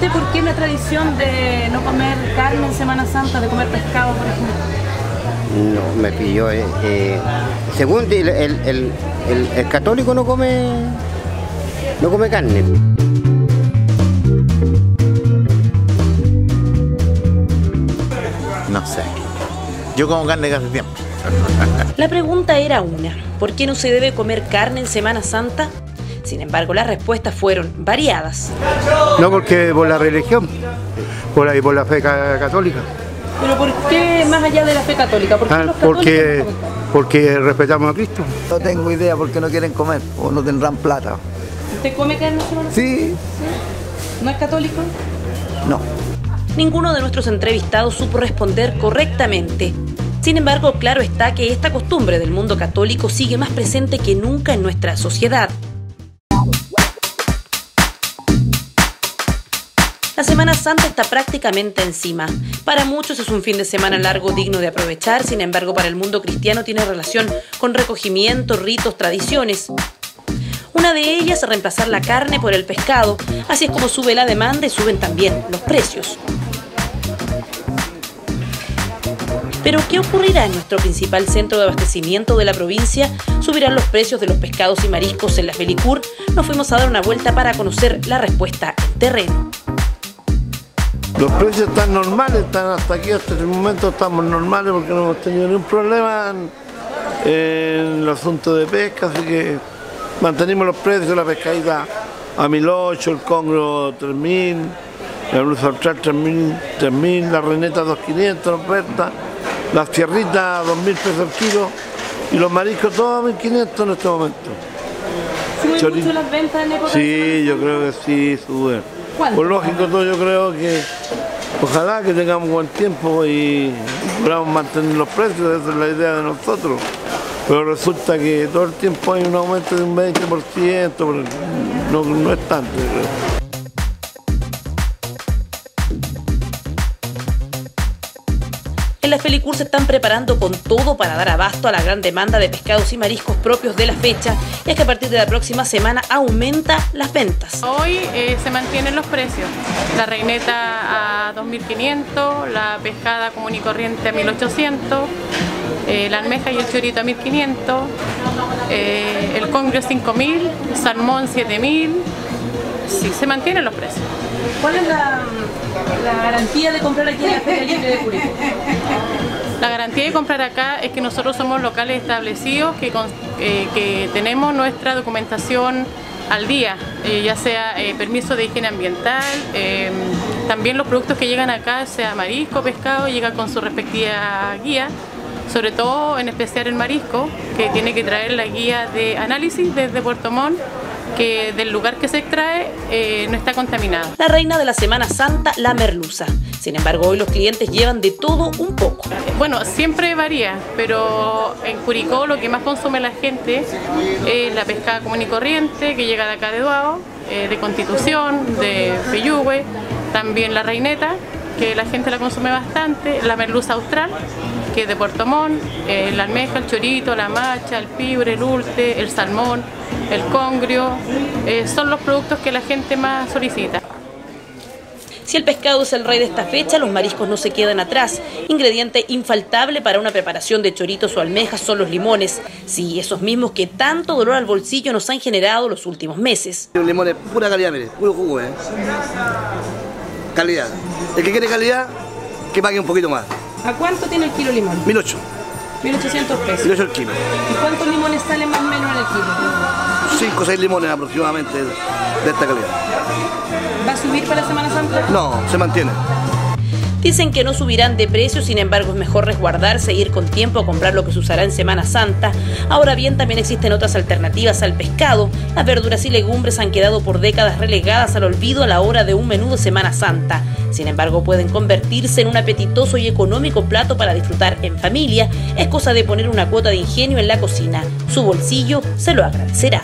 usted por qué la tradición de no comer carne en Semana Santa, de comer pescado, por ejemplo? No, me pilló. eh, eh, según el, el- el- el- el católico no come, no come carne. No sé. Yo como carne casi siempre. La pregunta era una, ¿por qué no se debe comer carne en Semana Santa? Sin embargo, las respuestas fueron variadas. No porque por la religión, por la, y por la fe ca- católica. ¿Pero por qué más allá de la fe católica? ¿Por qué Ah, los porque, porque respetamos a Cristo. No tengo idea por qué no quieren comer o no tendrán plata. ¿Usted come carne Santa? Sí, ¿No es católico? no. Ninguno de nuestros entrevistados supo responder correctamente. Sin embargo, claro está que esta costumbre del mundo católico sigue más presente que nunca en nuestra sociedad. La Semana Santa está prácticamente encima. Para muchos es un fin de semana largo digno de aprovechar, sin embargo para el mundo cristiano tiene relación con recogimiento, ritos, tradiciones. Una de ellas es reemplazar la carne por el pescado, así es como sube la demanda y suben también los precios. Pero ¿qué ocurrirá en nuestro principal centro de abastecimiento de la provincia? ¿Subirán los precios de los pescados y mariscos en la Felicur? Nos fuimos a dar una vuelta para conocer la respuesta en terreno. Los precios están normales, están hasta aquí, hasta el momento estamos normales porque no hemos tenido ningún problema en, en el asunto de pesca, así que mantenimos los precios, la pescadita a 1008, el congro 3000, la blusa austral 3000, 3000, la reneta 2500 en oferta, las tierritas 2000 pesos el kilo y los mariscos todos a 1500 en este momento. ¿Suben mucho las ventas en época de Sí, yo creo que sí, sube. ¿Cuánto? Por lógico, todo yo creo que ojalá que tengamos buen tiempo y podamos mantener los precios, esa es la idea de nosotros. Pero resulta que todo el tiempo hay un aumento de un 20%, pero no, no es tanto. Felicur se están preparando con todo para dar abasto a la gran demanda de pescados y mariscos propios de la fecha, y es que a partir de la próxima semana aumenta las ventas. Hoy eh, se mantienen los precios. La reineta a 2.500, la pescada común y corriente a 1.800, eh, la almeja y el chorito a 1.500, eh, el congrio 5.000, salmón 7.000. Sí, se mantienen los precios. ¿Cuál es la, garantía de comprar aquí en la Feria Libre de Curicó? La garantía de comprar acá es que nosotros somos locales establecidos que, eh, que tenemos nuestra documentación al día, eh, ya sea eh, permiso de higiene ambiental, eh, también los productos que llegan acá, sea marisco, pescado, llegan con su respectiva guía, sobre todo en especial el marisco, que tiene que traer la guía de análisis desde Puerto Montt, que del lugar que se extrae eh, no está contaminado. La reina de la Semana Santa, la merluza. Sin embargo, hoy los clientes llevan de todo un poco. Bueno, siempre varía, pero en Curicó lo que más consume la gente es la pescada común y corriente que llega de acá de Duao, eh, de Constitución, de Peyúgue, también la reineta, que la gente la consume bastante, la merluza austral, que es de Puerto Montt, eh, la almeja, el chorito, la macha, el pibre, el ulte, el salmón, el congrio, eh, son los productos que la gente más solicita. Si el pescado es el rey de esta fecha, los mariscos no se quedan atrás. Ingrediente infaltable para una preparación de choritos o almejas son los limones. Sí, esos mismos que tanto dolor al bolsillo nos han generado los últimos meses. Un limón de pura calidad, mire, puro jugo, ¿eh? Calidad. El que quiere calidad, que pague un poquito más. ¿A cuánto tiene el kilo limón? 1008, 1800 pesos. 1008 el kilo. ¿Y cuántos limones salen más o menos en el kilo? 5 o 6 limones aproximadamente de esta calidad. ¿Va a subir para la Semana Santa? No, se mantiene. Dicen que no subirán de precio, sin embargo es mejor resguardarse e ir con tiempo a comprar lo que se usará en Semana Santa. Ahora bien, también existen otras alternativas al pescado. Las verduras y legumbres han quedado por décadas relegadas al olvido a la hora de un menú de Semana Santa. Sin embargo, pueden convertirse en un apetitoso y económico plato para disfrutar en familia. Es cosa de poner una cuota de ingenio en la cocina. Su bolsillo se lo agradecerá.